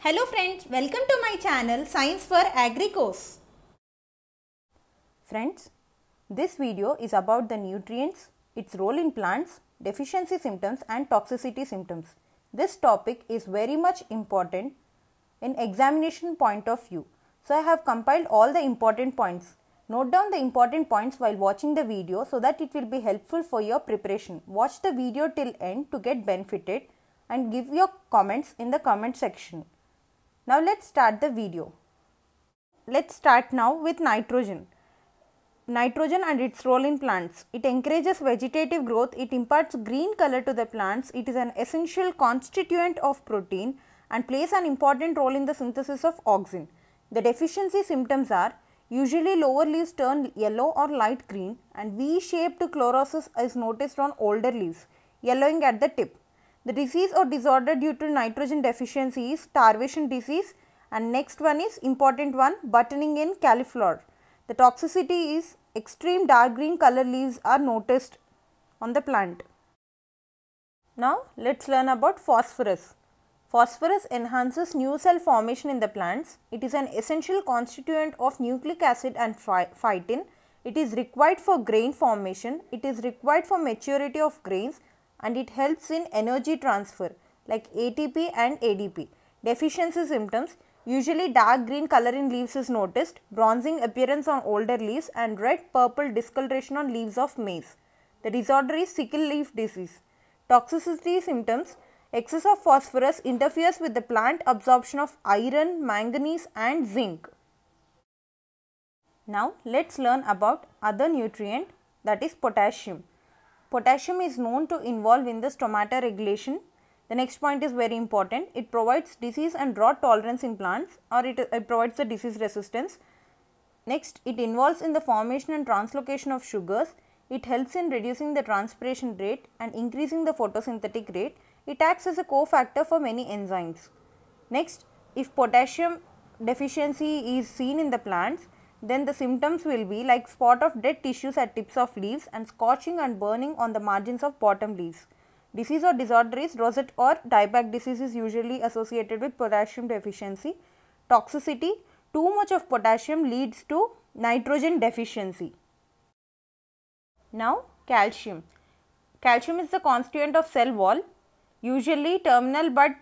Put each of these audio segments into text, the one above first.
Hello friends, welcome to my channel Science for Agri. Friends, this video is about the nutrients, its role in plants, deficiency symptoms and toxicity symptoms. This topic is very much important in examination point of view. So I have compiled all the important points. Note down the important points while watching the video so that it will be helpful for your preparation. Watch the video till end to get benefited and give your comments in the comment section. Now let's start the video. Let's start now with nitrogen. Nitrogen and its role in plants. It encourages vegetative growth, it imparts green color to the plants, it is an essential constituent of protein and plays an important role in the synthesis of auxin. The deficiency symptoms are usually lower leaves turn yellow or light green and V-shaped chlorosis is noticed on older leaves, yellowing at the tip. The disease or disorder due to nitrogen deficiency is starvation disease and next one is important one buttoning in cauliflower. The toxicity is extreme dark green color leaves are noticed on the plant. Now let us learn about phosphorus. Phosphorus enhances new cell formation in the plants. It is an essential constituent of nucleic acid and phytin. It is required for grain formation. It is required for maturity of grains and it helps in energy transfer like ATP and ADP. Deficiency symptoms usually dark green color in leaves is noticed, bronzing appearance on older leaves and red purple discoloration on leaves of maize. The disorder is sickle leaf disease. Toxicity symptoms excess of phosphorus interferes with the plant absorption of iron, manganese and zinc. Now let us learn about other nutrient that is potassium. Potassium is known to involve in the stomata regulation. The next point is very important. It provides disease and drought tolerance in plants or it, it provides the disease resistance. Next, it involves in the formation and translocation of sugars. It helps in reducing the transpiration rate and increasing the photosynthetic rate. It acts as a cofactor for many enzymes. Next, if potassium deficiency is seen in the plants, then the symptoms will be like spot of dead tissues at tips of leaves and scorching and burning on the margins of bottom leaves. Disease or disorder is rosette or dieback disease is usually associated with potassium deficiency. Toxicity, too much of potassium leads to nitrogen deficiency. Now calcium. Calcium is the constituent of cell wall, usually terminal bud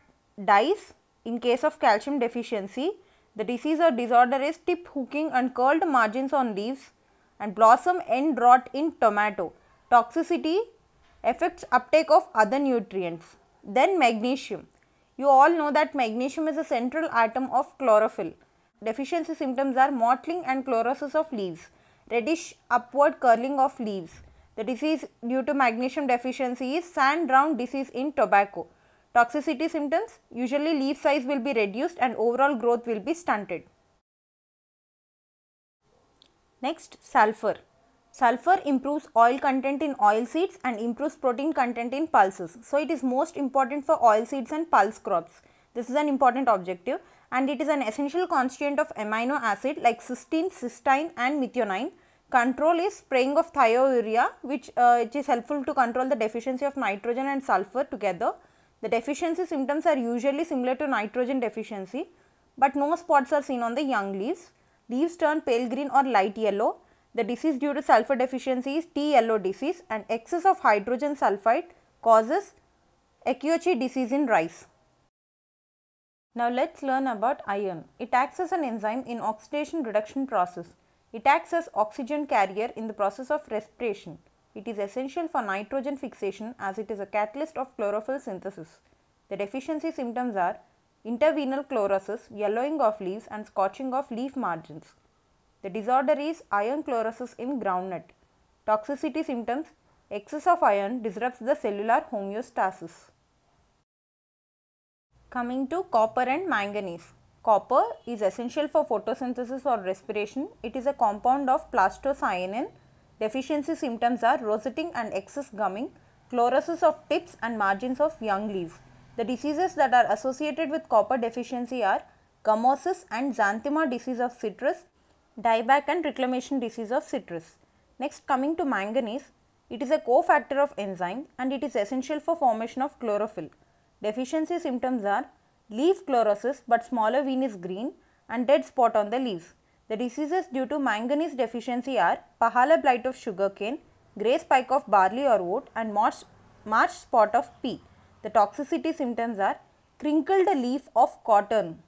dies in case of calcium deficiency the disease or disorder is tip hooking and curled margins on leaves and blossom end rot in tomato. Toxicity affects uptake of other nutrients. Then magnesium. You all know that magnesium is a central atom of chlorophyll. Deficiency symptoms are mottling and chlorosis of leaves, reddish upward curling of leaves. The disease due to magnesium deficiency is sand drown disease in tobacco. Toxicity symptoms usually leaf size will be reduced and overall growth will be stunted. Next sulfur. Sulfur improves oil content in oil seeds and improves protein content in pulses. So, it is most important for oil seeds and pulse crops. This is an important objective and it is an essential constituent of amino acid like cystine, cysteine and methionine. Control is spraying of thiourea which uh, it is helpful to control the deficiency of nitrogen and sulfur together. The deficiency symptoms are usually similar to nitrogen deficiency, but no spots are seen on the young leaves. Leaves turn pale green or light yellow. The disease due to sulfur deficiency is tea yellow disease and excess of hydrogen sulfide causes Akiochi disease in rice. Now let us learn about iron. It acts as an enzyme in oxidation reduction process. It acts as oxygen carrier in the process of respiration. It is essential for nitrogen fixation as it is a catalyst of chlorophyll synthesis. The deficiency symptoms are interveinal chlorosis, yellowing of leaves and scorching of leaf margins. The disorder is iron chlorosis in groundnut. Toxicity symptoms excess of iron disrupts the cellular homeostasis. Coming to copper and manganese. Copper is essential for photosynthesis or respiration. It is a compound of plastocyanin Deficiency symptoms are rosetting and excess gumming, chlorosis of tips and margins of young leaves. The diseases that are associated with copper deficiency are gummosis and exanthema disease of citrus, dieback and reclamation disease of citrus. Next coming to manganese, it is a cofactor of enzyme and it is essential for formation of chlorophyll. Deficiency symptoms are leaf chlorosis but smaller vein is green and dead spot on the leaves. The diseases due to manganese deficiency are pahala blight of sugarcane, grey spike of barley or oat and marsh, marsh spot of pea. The toxicity symptoms are crinkled leaf of cotton.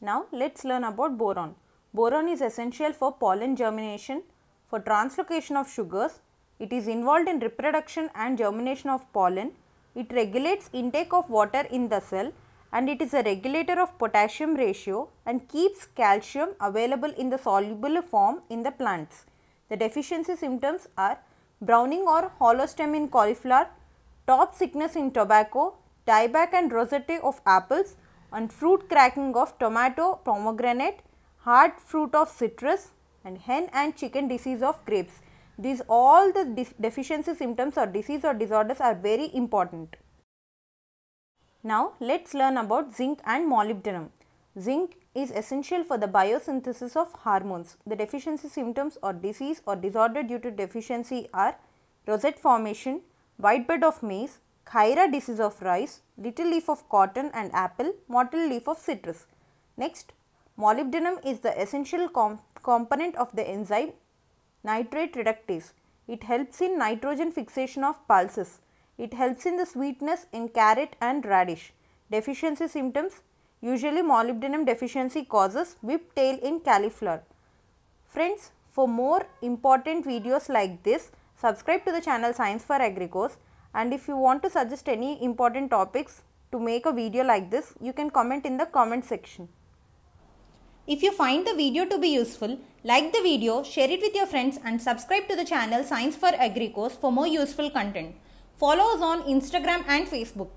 Now let's learn about boron. Boron is essential for pollen germination, for translocation of sugars. It is involved in reproduction and germination of pollen. It regulates intake of water in the cell and it is a regulator of potassium ratio and keeps calcium available in the soluble form in the plants. The deficiency symptoms are browning or hollow stem in cauliflower, top sickness in tobacco, dieback and rosette of apples and fruit cracking of tomato, pomegranate, hard fruit of citrus and hen and chicken disease of grapes. These all the deficiency symptoms or disease or disorders are very important. Now, let us learn about zinc and molybdenum. Zinc is essential for the biosynthesis of hormones. The deficiency symptoms or disease or disorder due to deficiency are rosette formation, white bud of maize, khaira disease of rice, little leaf of cotton and apple, mottle leaf of citrus. Next, molybdenum is the essential com component of the enzyme nitrate reductase. It helps in nitrogen fixation of pulses. It helps in the sweetness in carrot and radish. Deficiency symptoms usually molybdenum deficiency causes whip tail in cauliflower. Friends, for more important videos like this, subscribe to the channel Science for Agricos and if you want to suggest any important topics to make a video like this, you can comment in the comment section. If you find the video to be useful, like the video, share it with your friends and subscribe to the channel Science for Agricos for more useful content. Follow us on Instagram and Facebook.